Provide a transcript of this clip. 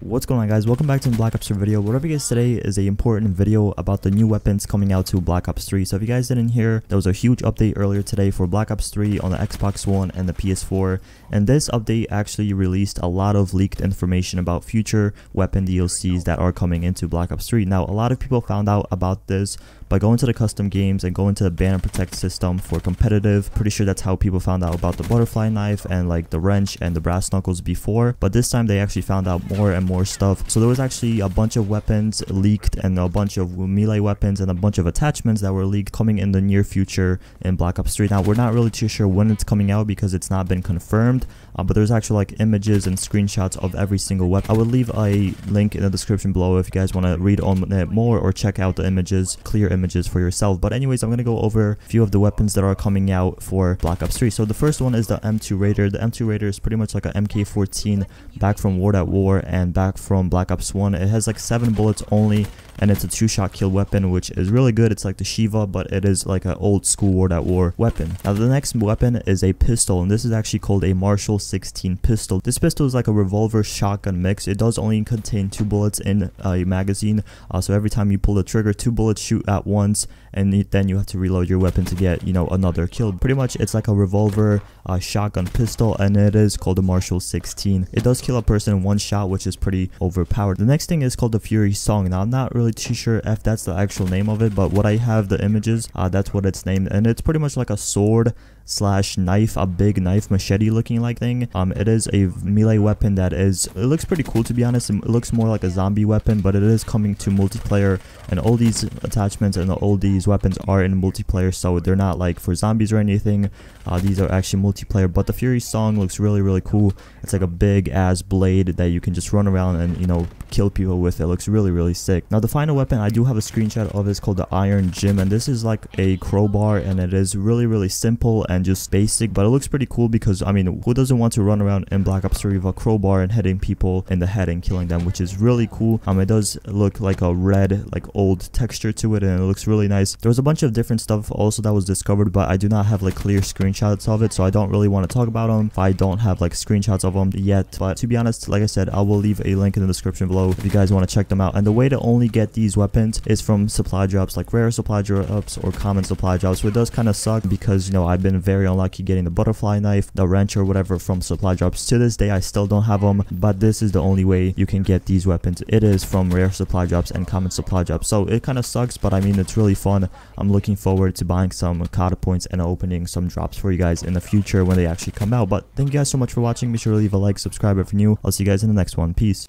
What's going on guys, welcome back to the Black Ops 3 video. Whatever you guys today is a important video about the new weapons coming out to Black Ops 3. So if you guys didn't hear, there was a huge update earlier today for Black Ops 3 on the Xbox One and the PS4. And this update actually released a lot of leaked information about future weapon DLCs that are coming into Black Ops 3. Now a lot of people found out about this by going to the custom games and going to the ban and protect system for competitive. Pretty sure that's how people found out about the butterfly knife and like the wrench and the brass knuckles before. But this time they actually found out more and more stuff. So there was actually a bunch of weapons leaked and a bunch of melee weapons and a bunch of attachments that were leaked coming in the near future in Black Ops 3. Now we're not really too sure when it's coming out because it's not been confirmed. Uh, but there's actually like images and screenshots of every single weapon. I would leave a link in the description below if you guys want to read on it more or check out the images, clear images for yourself. But anyways, I'm going to go over a few of the weapons that are coming out for Black Ops 3. So the first one is the M2 Raider. The M2 Raider is pretty much like a MK14 back from World at War and back from Black Ops 1. It has like 7 bullets only and it's a two-shot kill weapon which is really good. It's like the Sheiva, but it is like an old school World at War weapon. Now the next weapon is a pistol and this is actually called a Marshal 16 pistol. This pistol is like a revolver shotgun mix. It does only contain two bullets in a magazine uh, so every time you pull the trigger two bullets shoot at once and then you have to reload your weapon to get you know another kill. Pretty much it's like a revolver uh, shotgun pistol and it is called the Marshal 16 it does kill a person in one shot which is pretty overpowered. The next thing is called the Fury Song. Now I'm not really too sure if that's the actual name of it but what I have the images uh, that's what it's named and it's pretty much like a sword slash knife a big knife machete looking like thing. Um it is a melee weapon that is it looks pretty cool to be honest. It looks more like a zombie weapon but it is coming to multiplayer and all these attachments and all these weapons are in multiplayer so they're not like for zombies or anything. Uh, these are actually multiplayer but the fury song looks really really cool. It's like a big ass blade that you can just run around and you know kill people with. It looks really really sick. Now the final weapon i do have a screenshot of it's called the Iron Jim and this is like a crowbar and it is really really simple and just basic but it looks pretty cool because i mean who doesn't want to run around in black ops 3 with a crowbar and hitting people in the head and killing them which is really cool. Um it does look like a red like old texture to it and it looks really nice. There was a bunch of different stuff also that was discovered but i do not have like clear screenshots of it so i don't really want to talk about them if i don't have like screenshots of them yet but to be honest like i said i will leave a link in the description below if you guys want to check them out. And the way to only get these weapons is from supply drops like rare supply drops or common supply drops so it does kind of suck because you know i've been very unlucky getting the butterfly knife the wrench or whatever from supply drops. To this day i still don't have them but this is the only way you can get these weapons. It is from rare supply drops and common supply drops. So it kind of sucks but i mean it's really fun. I'm looking forward to buying some COD points and opening some drops for you guys in the future when they actually come out. But thank you guys so much for watching. Be sure to leave a like subscribe if you're new. I'll see you guys in the next one. Peace.